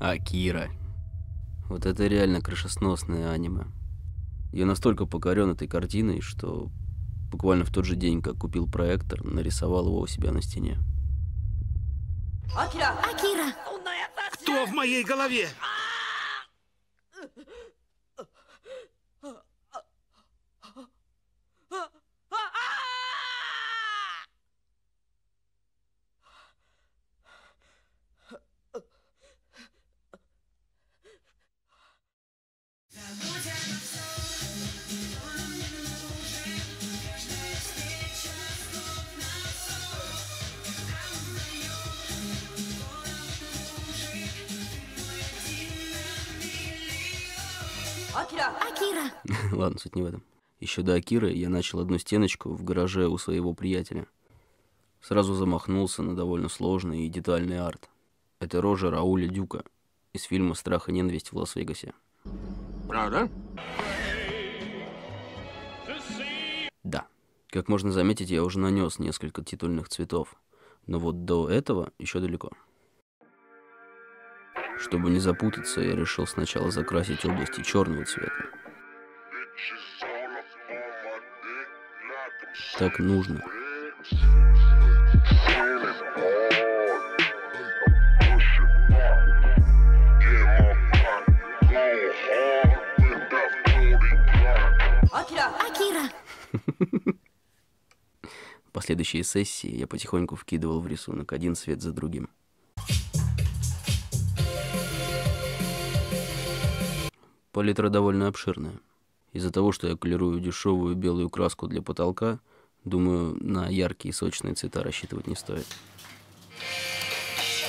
Акира. Вот это реально крышесносное аниме. Я настолько покорен этой картиной, что буквально в тот же день, как купил проектор, нарисовал его у себя на стене. Акира! Кто в моей голове? Акира! Акира! Ладно, суть не в этом. Еще до Акиры я начал одну стеночку в гараже у своего приятеля. Сразу замахнулся на довольно сложный и детальный арт. Это рожа Рауля Дюка из фильма «Страх и ненависть в Лас-Вегасе». Правда? Да. Как можно заметить, я уже нанес несколько титульных цветов. Но вот до этого еще далеко. Чтобы не запутаться, я решил сначала закрасить области черного цвета. Так нужно. Акира! Последующие сессии я потихоньку вкидывал в рисунок один цвет за другим. Палитра довольно обширная. Из-за того, что я колерую дешевую белую краску для потолка, думаю, на яркие сочные цвета рассчитывать не стоит.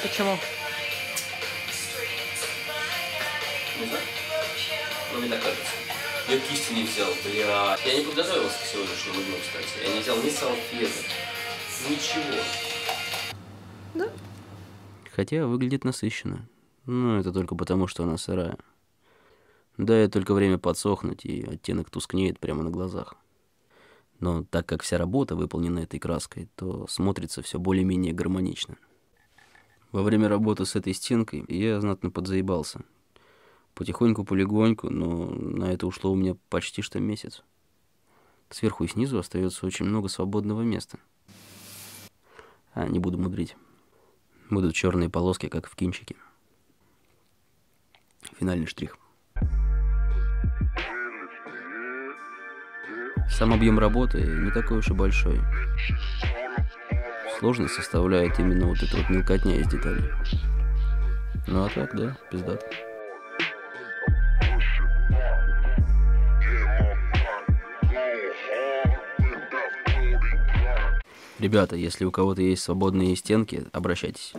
Почему? Ну, мне так кажется. Я кисти не взял, бля. Я не подготовился к сегодняшнему дню, кстати. Я не взял ни салфеток, ничего. Да? Хотя выглядит насыщенно. Но это только потому, что она сырая. Дай только время подсохнуть, и оттенок тускнеет прямо на глазах. Но так как вся работа выполнена этой краской, то смотрится все более-менее гармонично. Во время работы с этой стенкой я знатно подзаебался. Потихоньку-полегоньку, но на это ушло у меня почти что месяц. Сверху и снизу остается очень много свободного места. А, не буду мудрить. Будут черные полоски, как в кинчике. Финальный штрих. Сам объем работы не такой уж и большой. Сложность составляет именно вот эта вот мелкотня из деталей. Ну а так, да, пиздато. Ребята, если у кого-то есть свободные стенки, обращайтесь.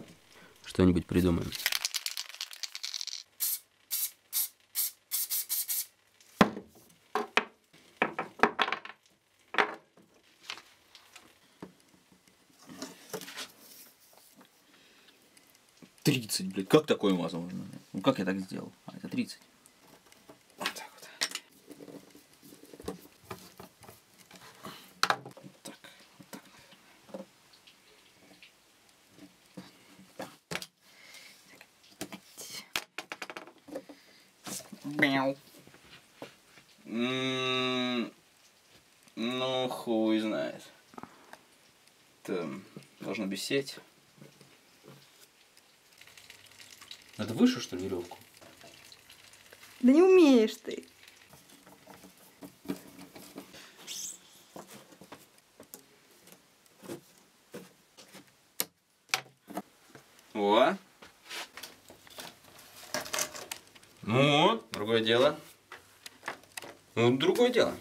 Что-нибудь придумаем. Тридцать, блядь. Как такое возможно? Ну как я так сделал? А, это 30. Вот так вот. Вот так. Вот так. Мяу. М, Ну, хуй знает. Это должно висеть. Надо выше, что ли, веревку? Да не умеешь ты. О. Ну, другое дело. Ну, другое дело.